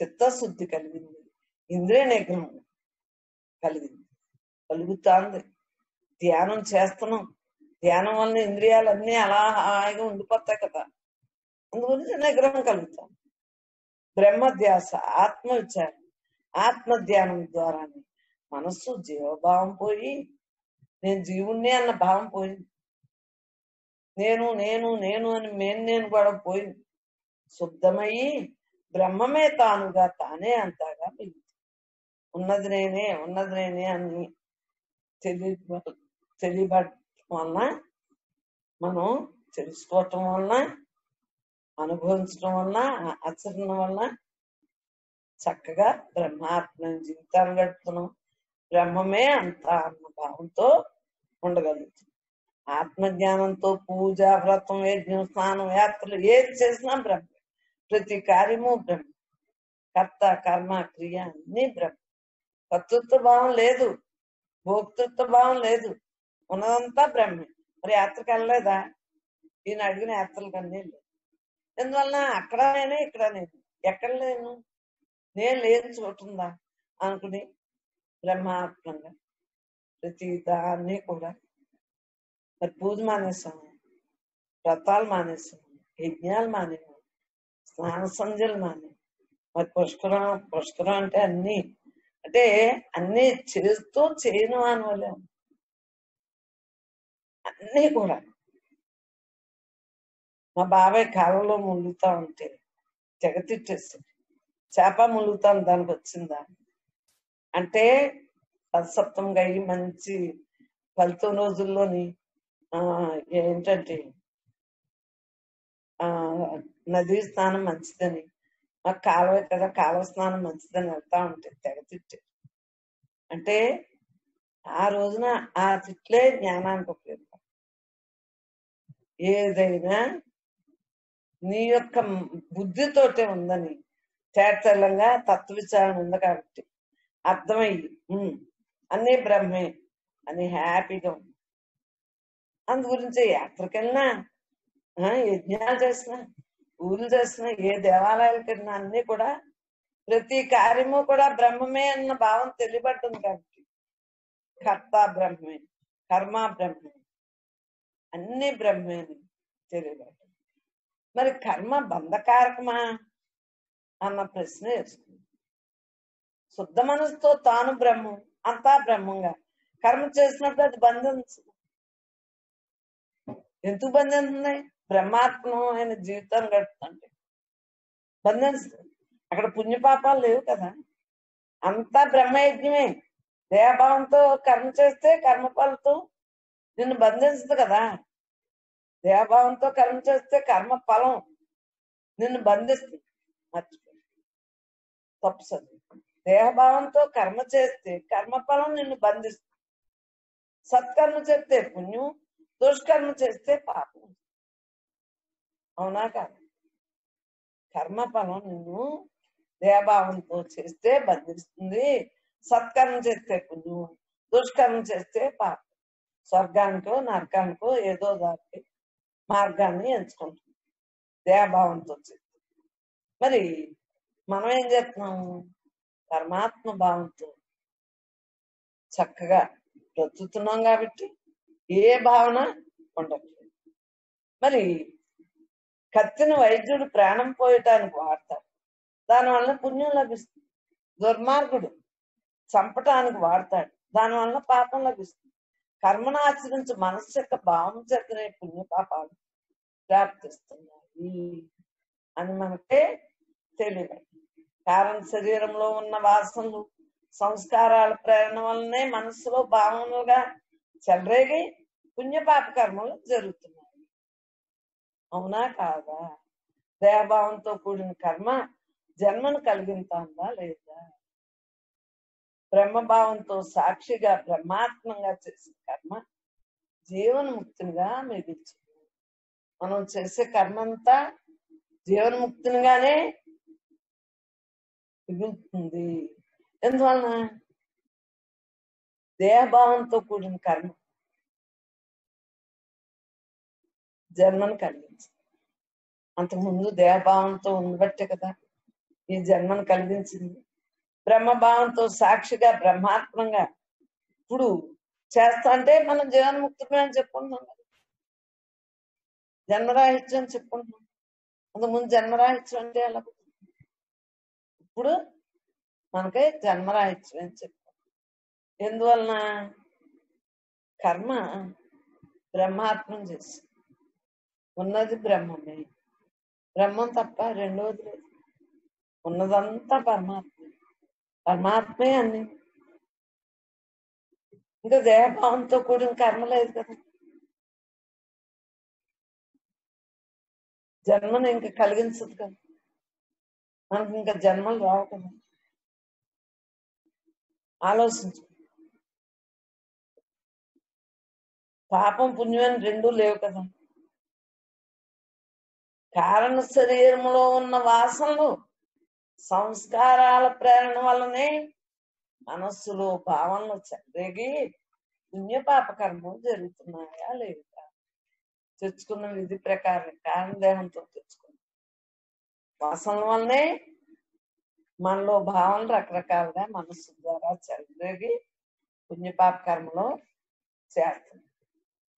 చిత్తశుద్ధి కలిగింది. ఇంద్రియ నిగ్రహం కలిగింది. కలుగుతాంది. ధ్యానం చేస్తున్నాం. ధ్యానం వల్ల ఇంద్రియాలన్నీ అలా హాయిగా ఉండిపోతాయి కదా. అందుగురించి నిగ్రహం కలుగుతాం. బ్రహ్మధ్యాస ఆత్మ విచారం ఆత్మ ధ్యానం ద్వారానే మనస్సు జీవభావం పోయి నేను జీవుణ్ణి అన్న భావం పోయింది. నేను నేను నేను అని మేను నేను కూడా పోయింది శుద్ధమయ్యి బ్రహ్మమే తానుగా తానే అంతగా మిగిలింది. ఉన్నది నేనే ఉన్నది నేనే అని తెలియ తెలియబడటం వలన మనం తెలుసుకోవటం వలన అనుభవించడం వలన ఆచరణ వలన చక్కగా బ్రహ్మాత్మ జీవితాన్ని గడుపుతున్నాం. బ్రహ్మమే అంత అన్న భావంతో ఉండగలుగుతుంది ఆత్మజ్ఞానంతో పూజ వ్రతం యజ్ఞం స్నానం యాత్రలు ఏది చేసినా బ్రహ్మ. ప్రతి కార్యము బ్రహ్మ. కర్త కర్మ క్రియ అన్ని బ్రహ్మ. కర్తృత్వ భావం లేదు. భోక్తృత్వ భావం లేదు. ఉన్నదంతా బ్రహ్మే. మరి యాత్రకు వెళ్ళలేదా? ఈయన అడిగిన యాత్రలకు అన్నీ లేదు ఎందువలన అక్కడ నేనే ఇక్కడ నేను? ఎక్కడ లేను నేను లేని చోటుందా అనుకుని బ్రహ్మాత్మంగా ప్రతి దాన్ని కూడా మరి పూజ మానేసాము వ్రతాలు మానేసాము యజ్ఞాలు మానేము స్నాన సంధ్యలు మానే మరి పుష్కరం పుష్కరం అంటే అన్ని అంటే అన్ని చేస్తూ చేయను అని అన్నీ కూడా. మా బాబాయ్ కాలంలో ములుగుతా ఉంటే తెగ చేప ములుగుతాను దానికి వచ్చిందా? అంటే పదసప్తంగా అయ్యి మంచి ఫలితం రోజుల్లోని ఏంటంటే నది నదీ స్నానం మంచిదని. మాకు కాలువ కదా కాలువ స్నానం మంచిదని వెళ్తా ఉంటుంది తెగ తిట్టే. అంటే ఆ రోజున ఆ తిట్లే జ్ఞానానికి ఉపయోగం ఏదైనా నీ యొక్క బుద్ధితోటే ఉందని తేటతెల్లంగా తత్వ విచారణ ఉంది కాబట్టి అర్థమయ్యి అన్నీ బ్రహ్మే అని హ్యాపీగా ఉంది అందు గురించి ఎక్కడికి ఆ, యజ్ఞాలు చేసినా పూజలు చేసినా ఏ దేవాలయాలకు వెళ్ళినా అన్ని కూడా ప్రతి కార్యము కూడా బ్రహ్మమే అన్న భావం తెలియబడ్తుంది కాబట్టి. కర్త బ్రహ్మే కర్మ బ్రహ్మే అన్ని బ్రహ్మే అని మరి కర్మ బంధకారకమా అన్న ప్రశ్న వేసుకుంది శుద్ధ మనసుతో తాను బ్రహ్మం అంతా బ్రహ్మంగా. కర్మ చేసినప్పుడు అది బంధించదు ఎందుకు బంధిస్తుంది బ్రహ్మాత్మమైన జీవితం గడుపుతుంటే బంధిస్తుంది అక్కడ పుణ్యపాపాలు లేవు కదా. అంతా బ్రహ్మయజ్ఞమే. దేహభావంతో కర్మ చేస్తే కర్మ ఫలితం నిన్ను బంధించదు కదా. దేహభావంతో కర్మ చేస్తే కర్మ ఫలం నిన్ను బంధిస్తుంది. మర్చిపో తప్పు చదువు దేహభావంతో కర్మ చేస్తే కర్మ ఫలం నిన్ను బంధిస్తుంది. సత్కర్మ చేస్తే పుణ్యం దుష్కర్మ చేస్తే పాపం అవునా కాదు కర్మ ఫలం నిన్ను దేహభావంతో చేస్తే బంధిస్తుంది సత్కర్మ చేస్తే పుణ్యం దుష్కర్మ చేస్తే పాపం స్వర్గానికో నరకానికో ఏదో దానికి మార్గాన్ని ఎంచుకుంటుంది దేహభావంతో చేస్తే మరి మనం ఏం చేస్తున్నాము పరమాత్మ భావంతో చక్కగా బ్రతుకుతున్నాం కాబట్టి ఏ భావన ఉండట్లేదు మరి కత్తిని వైద్యుడు ప్రాణం పోయటానికి వాడతాడు. దానివల్ల పుణ్యం లభిస్తుంది. దుర్మార్గుడు చంపటానికి వాడతాడు. దానివల్ల పాపం లభిస్తుంది. కర్మను ఆచరించి మనస్సు యొక్క భావం చేతనే పుణ్య పాపాలు ప్రాప్తిస్తున్నాయి అని మనకే తెలియదు. కారణ శరీరంలో ఉన్న వాసనలు సంస్కారాల ప్రేరణ వల్లనే మనస్సులో భావనలుగా చెలరేగి పుణ్యపాప కర్మలు జరుగుతున్నాయి. అవునా కాదా? దేహభావంతో కూడిన కర్మ జన్మను కలిగింతాందా లేదా? బ్రహ్మభావంతో సాక్షిగా బ్రహ్మాత్మంగా చేసిన కర్మ జీవన్ముక్తునిగా మిగిల్చింది మనం చేసే కర్మ అంతా జీవన్ముక్తినిగానే మిగులుతుంది. ఎందువలన? దేహభావంతో కూడిన కర్మ జన్మను కలిగించింది అంతకుముందు దేహభావంతో ఉండబట్టే కదా ఈ జన్మను కలిగించింది. బ్రహ్మభావంతో సాక్షిగా బ్రహ్మాత్మంగా ఇప్పుడు చేస్తా అంటే మనం జీవన్ముక్తమే అని చెప్పుకుంటున్నాం కదా. జన్మరాహిత్యం అని చెప్పుకుంటున్నాం. అంతకుముందు జన్మరాహిత్యం అంటే ఎలా? ఇప్పుడు మనకి జన్మరాహిత్యం అని చెప్పుకుంటాం ఎందువలన? కర్మ బ్రహ్మాత్మం చేసింది. ఉన్నది బ్రహ్మమే. బ్రహ్మం తప్ప రెండవది లేదు. ఉన్నదంతా పరమాత్మ. పరమాత్మే అన్ని ఇంకా దేహభావంతో కూడిన కర్మ లేదు కదా. జన్మను ఇంకా కలిగించదు కదా. మనకి ఇంకా జన్మలు రావు కదా. ఆలోచించు. పాపం పుణ్యం రెండూ లేవు కదా. కారణ శరీరంలో ఉన్న వాసనలు సంస్కారాల ప్రేరణ వల్లనే మనస్సులో భావనలు చెలరేగి పుణ్యపాప కర్మలు జరుగుతున్నాయా లేదా? తెచ్చుకున్న విధి ప్రకారం కారణదేహంతో తెచ్చుకున్నాం. వాసనల వల్లనే మనలో భావన రకరకాలుగా మనస్సు ద్వారా చెలరేగి పుణ్యపాప కర్మలో చేస్తుంది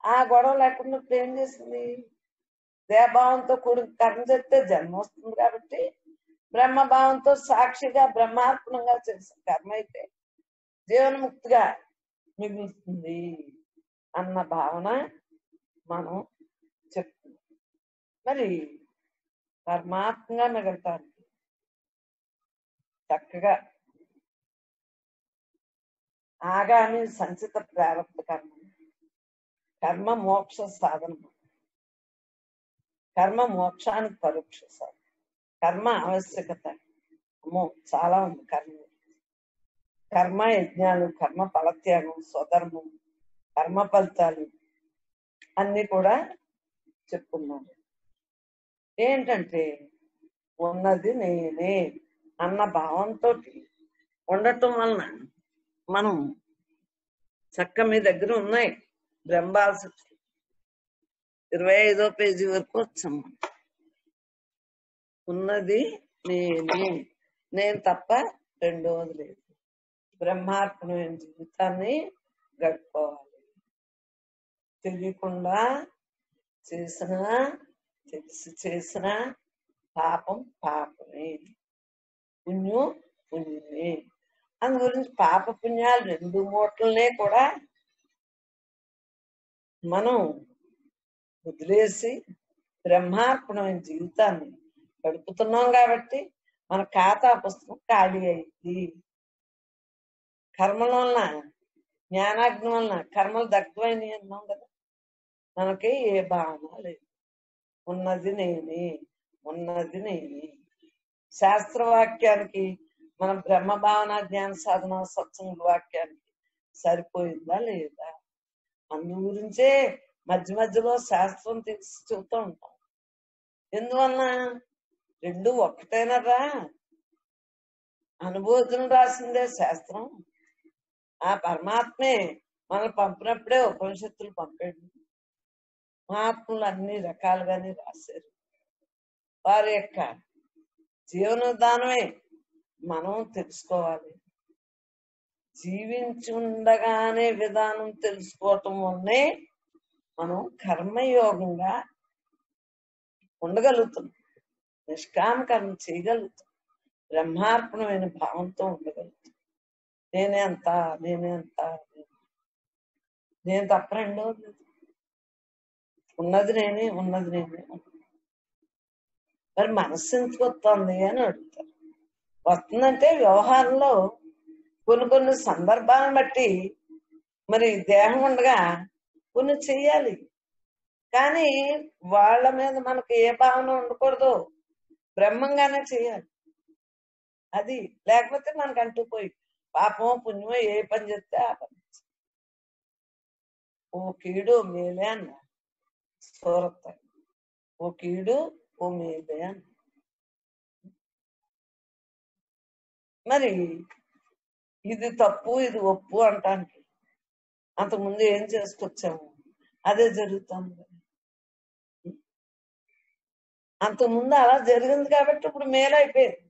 ఆ గొడవ లేకుండా ఇప్పుడు ఏం చేసింది దేహభావంతో కూడిన కర్మ చేస్తే జన్మ వస్తుంది కాబట్టి బ్రహ్మభావంతో సాక్షిగా బ్రహ్మార్పణంగా చేసిన కర్మ అయితే జీవన్ముక్తిగా మిగులుతుంది అన్న భావన మనం చెప్తున్నాం. మరి పరమాత్మగా మిగలటానికి చక్కగా ఆగామి సంచిత ప్రారంభ కర్మ. కర్మ మోక్ష సాధనము. కర్మ మోక్షానికి పరోక్ష సార్ కర్మ ఆవశ్యకత. అమ్మో చాలా ఉంది కర్మ. కర్మ యజ్ఞాలు కర్మ ఫలత్యాగం స్వధర్మం కర్మ ఫలితాలు అన్ని కూడా చెప్పుకున్నాను. ఏంటంటే ఉన్నది నేనే అన్న భావంతో ఉండటం వలన మనం చక్క మీ దగ్గర ఉన్నాయి. బ్రహ్మాసు ఇరవై ఐదో పేజీ వరకు వచ్చాము. ఉన్నది నేను నేను తప్ప రెండవది లేదు. బ్రహ్మార్పణమైన జీవితాన్ని గడుపుకోవాలి. తెలియకుండా చేసిన తెలిసి చేసిన పాపం పాపమే. పుణ్యం పుణ్యమే. అందు గురించి పాప పుణ్యాలు రెండు మూటలనే కూడా మనం వదిలేసి బ్రహ్మార్పణమైన జీవితాన్ని గడుపుతున్నాం కాబట్టి మన ఖాతా పుస్తకం ఖాళీ అయింది. కర్మల వలన జ్ఞానాగ్ని వలన కర్మలు దగ్ధమైనవి అన్నాం కదా. మనకి ఏ భావన లేదు. ఉన్నది నేనే ఉన్నది నేనే. శాస్త్రవాక్యానికి మన బ్రహ్మ భావన జ్ఞాన సాధన సత్సంగ వాక్యానికి సరిపోయిందా లేదా? అందు గురించే మధ్య మధ్యలో శాస్త్రం తెలిసి చెబుతూ ఉంటాం. ఎందువల్ల? రెండు ఒక్కటేనరా? అనుభూతిని రాసిందే శాస్త్రం. ఆ పరమాత్మే మనల్ని పంపినప్పుడే ఉపనిషత్తులు పంపాడు. మహాత్ములు అన్ని రకాలుగానే రాశారు. వారి యొక్క జీవనోదానమే మనం తెలుసుకోవాలి. జీవించి ఉండగానే విధానం తెలుసుకోవటం వల్లే మనం కర్మయోగంగా ఉండగలుగుతున్నాం. నిష్కామ కర్మ చేయగలుగుతాం బ్రహ్మార్పణమైన భావంతో ఉండగలుగుతాం నేనే అంత నేనే అంత నేను తప్ప రెండో లేదు. ఉన్నది నేనే ఉన్నది నేనే. మరి మనస్సు ఎందుకు వస్తుంది అని అడుగుతారు. వస్తుందంటే వ్యవహారంలో కొన్ని కొన్ని సందర్భాలను బట్టి మరి దేహం ఉండగా కొన్ని చెయ్యాలి. కానీ వాళ్ళ మీద మనకు ఏ భావన ఉండకూడదు. బ్రహ్మంగానే చేయాలి అది లేకపోతే మనకు అంటూ పోయి పాపమో పుణ్యమో ఏ పని చేస్తే ఆ పని ఓ కీడు మేలే అన్న. సూరత్ ఓ కీడు ఓ మేలే అన్న. మరి ఇది తప్పు ఇది ఒప్పు అంటానికి అంతకుముందు ఏం చేసుకొచ్చాము? అదే జరుగుతుంది. అంతకుముందు అలా జరిగింది కాబట్టి ఇప్పుడు మేలైపోయింది.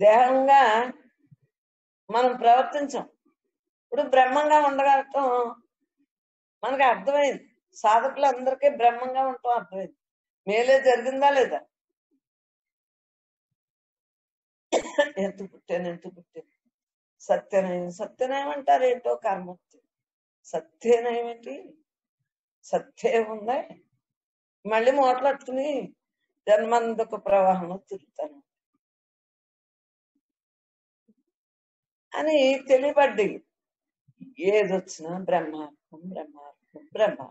దేహంగా మనం ప్రవర్తించాం. ఇప్పుడు బ్రహ్మంగా ఉండగలటం మనకి అర్థమైంది. సాధకులందరికీ బ్రహ్మంగా ఉండటం అర్థమైంది. మేలే జరిగిందా లేదా? ఎంత పుట్టాను ఎంత పుట్టాను? సత్యనయం సత్యనయం అంటారు ఏంటో కర్మత్యం సత్యనయం ఏంటి? సత్యం ఉందా. మళ్ళీ మోట్లాడుకుని జన్మందుకు ప్రవాహంలో తిరుగుతాను. అని తెలియబడ్డి ఏదొచ్చినా బ్రహ్మాత్మం బ్రహ్మాత్మం బ్రహ్మ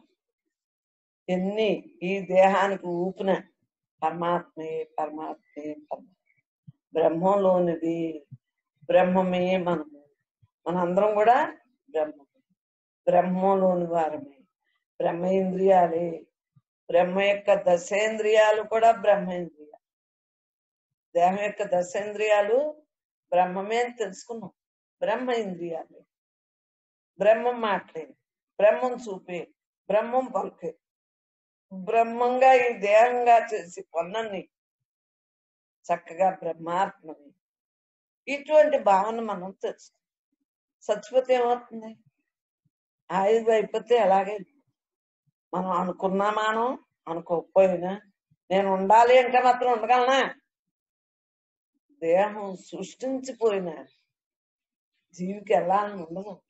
ఎన్ని ఈ దేహానికి ఊపిన పరమాత్మే పరమాత్మే పరమాత్మ. బ్రహ్మంలోనిది బ్రహ్మమే మనము. మనందరం కూడా బ్రహ్మమే. బ్రహ్మలోని వారమే. బ్రహ్మేంద్రియాలే. బ్రహ్మ యొక్క దశేంద్రియాలు కూడా బ్రహ్మేంద్రియాలు. దేహం యొక్క దశేంద్రియాలు బ్రహ్మమే అని తెలుసుకున్నాం. బ్రహ్మ ఇంద్రియాలే బ్రహ్మం మాట్లే బ్రహ్మం చూపే. బ్రహ్మం పలికే. బ్రహ్మంగా ఈ దేహంగా చేసి పనులన్నీ చక్కగా బ్రహ్మాత్మని ఇటువంటి భావన మనం తెలుసు. చచ్చిపోతే ఏమవుతుంది? ఆయుధ అయిపోతే అలాగే మనం అనుకున్నా మానం అనుకోకపోయినా నేను ఉండాలి అంటే మాత్రం ఉండగలనా? దేహం సృష్టించిపోయిన జీవికి వెళ్ళాలని ఉండదు.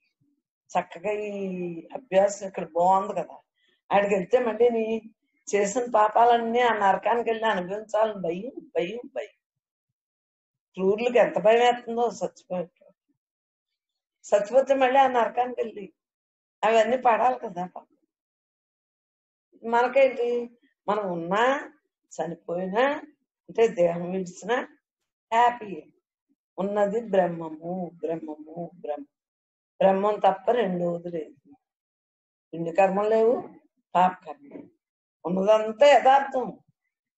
చక్కగా ఈ అభ్యాసం ఇక్కడ బాగుంది కదా. ఆడికి వెళ్తే మళ్ళీ నీ చేసిన పాపాలన్నీ ఆ నరకానికి వెళ్ళి అనుభవించాలని భయం భయం భయం. క్రూరులకు ఎంత భయం వేస్తుందో చచ్చిపోయేట చచ్చిపోతే మళ్ళీ ఆ నరకానికి వెళ్ళి అవన్నీ పడాలి కదా. మనకేంటి? మనం ఉన్నా చనిపోయినా అంటే దేహం విడిచినా హ్యాపీ ఉన్నది బ్రహ్మము బ్రహ్మము బ్రహ్మ. బ్రహ్మం తప్ప రెండవది లేదు. రెండు కర్మలు లేవు పాప కర్మ ఉన్నదంతా యథార్థం.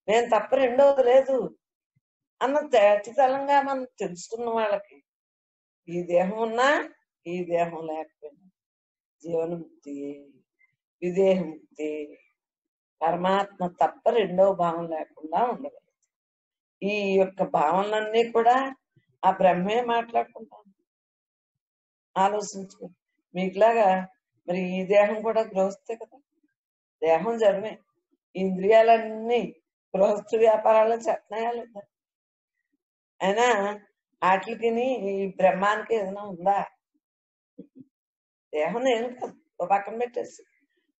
నేను తప్ప రెండవది లేదు. అన్న తేటతలంగా మనం తెలుసుకున్న వాళ్ళకి ఈ దేహం ఉన్నా ఈ దేహం లేకపోయినా జీవనముక్తి విదేహముక్తి పరమాత్మ తప్ప రెండవ భావం లేకుండా ఉండగలదు ఈ యొక్క భావనలన్నీ కూడా ఆ బ్రహ్మే మాట్లాడుకుంటాను ఆలోచించుకో. మీకులాగా మరి ఈ దేహం కూడా గృహస్థే కదా. దేహం జడమే ఇంద్రియాలన్నీ గృహస్థు వ్యాపారాలు చేస్తున్నాయా లేదా అయినా వాటికి ఈ బ్రహ్మానికి ఏదైనా ఉందా? దేహం నేను కాదు ఓ పక్కన పెట్టేసి.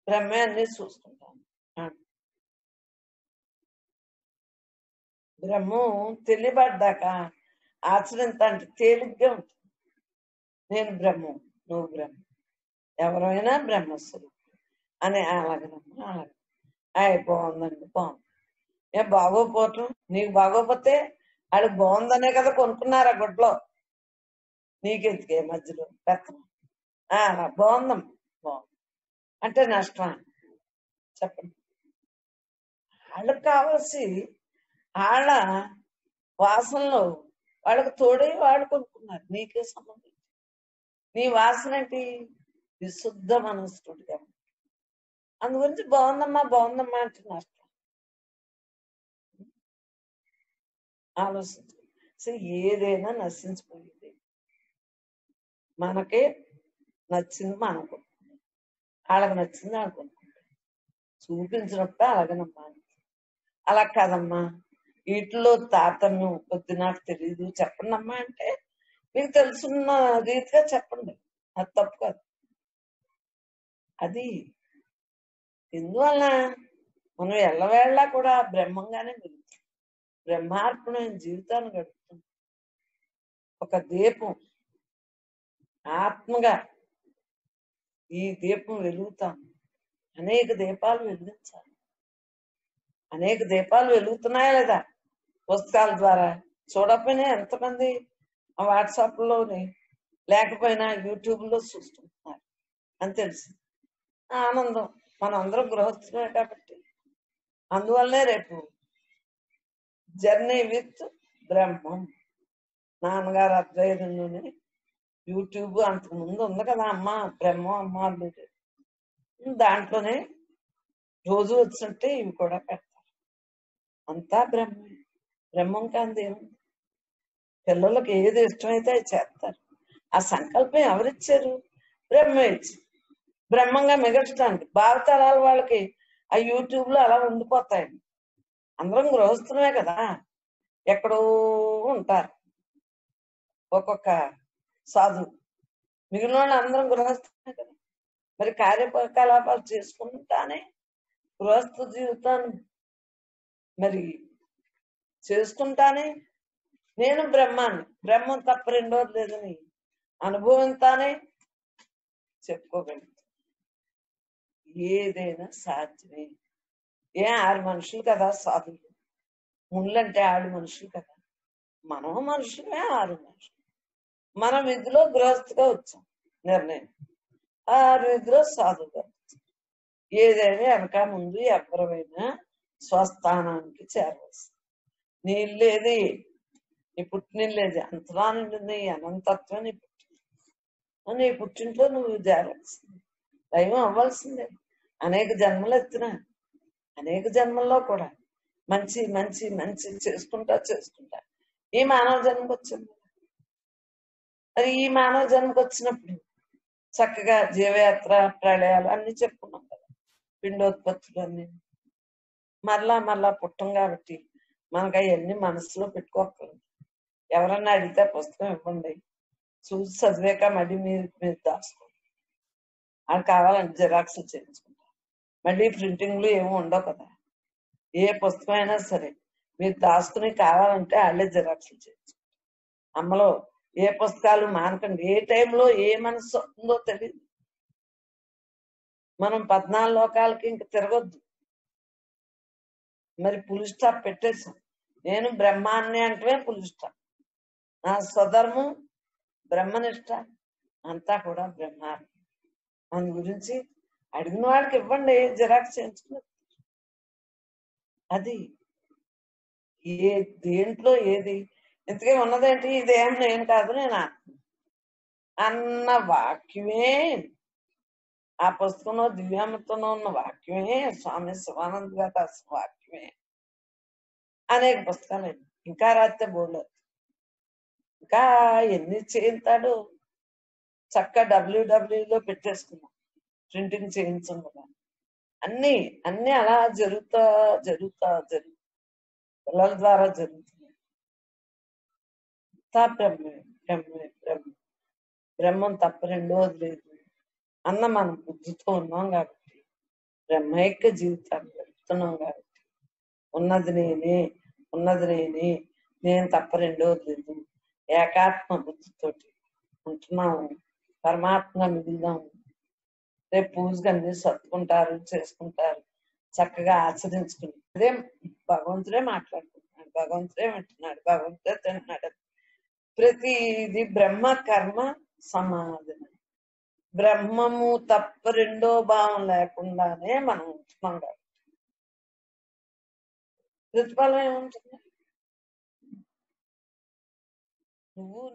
బ్రహ్మే అన్ని చూసుకుంటాను. ఆ. బ్రహ్మం తెలియబడ్డాక ఆచరింత అంటే తేలిగ్గా ఉంటుంది. నేను బ్రహ్మం నువ్వు బ్రహ్మ. ఎవరైనా బ్రహ్మస్వరూపం అని అలాగనమ్మా అలాగే. అయి బాగుందండి బాగుంది. ఏ బాగోపోవటం? నీకు బాగోపోతే వాళ్ళు బాగుందనే కదా కొనుక్కున్నారు ఆ గుడ్లో? నీకెందుకే మధ్యలో? పెత్తనం ఆ, బాగుందమ్మా. బాగుంది. అంటే నష్టమా చెప్పండి. వాళ్ళకి కావాల్సి వాళ్ళ వాసనలో వాళ్ళకి తోడే వాళ్ళు కొనుక్కున్నారు. నీకే సంబంధించి. నీ వాసన ఏంటి? విశుద్ధ మనస్కుడిగా అందు గురించి బాగుందమ్మా బాగుందమ్మా అంటే నష్టం. ఆలోచించు. సో ఏదైనా నశించిపోయింది. మనకే నచ్చింది మనకు వాళ్ళకి నచ్చింది అనుకుంటున్నాం. చూపించినప్పుడు అలాగేనమ్మా అలా కాదమ్మా. వీటిలో తారతమ్యం కొద్ది నాకు తెలియదు చెప్పండి అమ్మా అంటే మీకు తెలుసున్న రీతిగా చెప్పండి. అది తప్పు కాదు. అది ఎందువల్ల మనం ఎల్లవేళ్ళ కూడా బ్రహ్మంగానే వెలుగుతాం బ్రహ్మార్పణమైన జీవితాన్ని గడుపుతుంది. ఒక దీపం ఆత్మగా ఈ దీపం వెలుగుతాం. అనేక దీపాలు వెలిగించాలి. అనేక దీపాలు వెలుగుతున్నాయా లేదా? పుస్తకాల ద్వారా చూడకపోయినా ఎంతమంది వాట్సాప్లోని లేకపోయినా యూట్యూబ్లో చూస్తుంటున్నారు. అని తెలిసి. ఆనందం మనందరం గృహస్థులే కాబట్టి. అందువల్లనే రేపు జర్నీ విత్ బ్రహ్మం. నాన్నగారు అద్వైతంలోనే యూట్యూబ్ అంతకు ముందు ఉంది కదా అమ్మ బ్రహ్మం అమ్మ అల్లుడు దాంట్లోనే రోజు వచ్చినట్టే ఇవి కూడా పెడతారు. అంతా బ్రహ్మే బ్రహ్మం కాంతి ఏముంది? పిల్లలకి ఏది ఇష్టమైతే అది చేస్తారు. ఆ సంకల్పం ఎవరిచ్చారు? బ్రహ్మ ఇచ్చి బ్రహ్మంగా మిగల్చడానికి భావతరాల వాళ్ళకి ఆ యూట్యూబ్లో అలా ఉండిపోతాయి అందరం గృహస్థులమే కదా. ఎక్కడో ఉంటారు. ఒక్కొక్క సాధువు. మిగిలిన వాళ్ళు అందరం గృహస్థులే కదా. మరి కార్యకలాపాలు చేసుకుంటానే గృహస్థ జీవితాన్ని మరి చేసుకుంటానే నేను బ్రహ్మాన్ని. బ్రహ్మం తప్ప రెండోది లేదని అనుభవంతానే చెప్పుకోగలుగుతాను. ఏదైనా సాధ్యమే. ఏ ఆరు మనుషులు కదా సాధువులు ముళ్ళంటే ఆడు మనుషులు కదా? మనం మనుషులమే ఆరు మనుషులు. మన విధిలో గృహస్థిగా వచ్చాం నిర్ణయం. ఆరు విధిలో సాధువుగా వచ్చాం. ఏదైనా వెనక ముందు ఎవరమైనా స్వస్థానానికి చేరవలసింది. నీ ఇల్లేది నీ పుట్టినిల్లేది అంతలా నిండింది. అనంతత్వం నీ పుట్టిన నీ పుట్టింట్లో నువ్వు చేరవలసింది. దైవం అవ్వాల్సిందే. అనేక జన్మలు ఎత్తిన అనేక జన్మల్లో కూడా మంచి మంచి మంచి చేసుకుంటా చేసుకుంటా. ఈ మానవ జన్మకు వచ్చింది. మరి ఈ మానవ జన్మకు వచ్చినప్పుడు చక్కగా జీవయాత్ర ప్రళయాలు అన్ని చెప్పుకున్నాం కదా. పిండోత్పత్తులు అన్ని మరలా మరలా పుట్టం కాబట్టి మనకు అవన్నీ మనసులో పెట్టుకోకూడదు ఎవరన్నా అడిగితే పుస్తకం ఇవ్వండి. చూసి చదివాక మళ్ళీ మీరు మీరు దాచుకోండి. అది కావాలంటే జిరాక్స్లు చేయించుకుంటాం మళ్ళీ ప్రింటింగ్లు ఏమి ఉండవు కదా. ఏ పుస్తకం అయినా సరే మీరు దాచుకుని కావాలంటే వాళ్ళే జిరాక్స్లు చేయొచ్చు అమ్మలో ఏ పుస్తకాలు మానకండి. ఏ టైంలో ఏ మనసు ఉందో తెలియదు మనం పద్నాలుగు లోకాలకి ఇంక తిరగొద్దు. మరి పులి స్టాప్ పెట్టేశాం. నేను బ్రహ్మాన్ని అంటే పులి స్టాప్. నా స్వధర్మం బ్రహ్మనిష్ట అంతా కూడా బ్రహ్మాన్ని. అందు గురించి అడిగిన వాడికి ఇవ్వండి జిరాక్స్ చేయించుకుని. అది ఏ దేంట్లో ఏది? ఇంతకే ఉన్నదేంటి? ఇదేం నేను కాదు నేను అన్న వాక్యమే ఆ పుస్తకంలో దివ్యామృతంలో ఉన్న వాక్యమే స్వామి శివానంద్ గారు రాసిన వాక్యమే. అనేక పుస్తకాలు ఇంకా రాస్తే బోర్డు ఇంకా ఎన్ని చేయించాడు? చక్క డబ్ల్యూడబ్ల్యూలో పెట్టేసుకున్నాం. ప్రింటింగ్ చేయించండి కదా. అన్ని అన్ని అలా జరుగుతా జరుగుతా జరుగు పిల్లల ద్వారా జరుగుతున్నాయి అంతా బ్రహ్మే బ్రహ్మే బ్రహ్మ. బ్రహ్మం తప్ప రెండోది లేదు. అన్న మనం బుద్ధితో ఉన్నాం కాబట్టి బ్రహ్మైక్య జీవితాన్ని గడుపుతున్నాం కాబట్టి ఉన్నది నేనే ఉన్నది నేనే నేను తప్ప రెండోది లేదు. ఏకాత్మ బుద్ధితోటి ఉంటున్నాము. పరమాత్మ మిగిలిదాము రేపు పూజగా అన్ని సర్దుకుంటారు చేసుకుంటారు. చక్కగా ఆచరించుకుని అదే భగవంతుడే మాట్లాడుకుంటున్నాడు భగవంతుడే వింటున్నాడు భగవంతుడే తింటున్నాడు. ప్రతిది బ్రహ్మ కర్మ సమాధి. బ్రహ్మము తప్ప రెండో భావం లేకుండానే మనం ఉంటున్నాం. కాబట్టి ప్రతిఫలం ఏముంటుంది? నువ్వు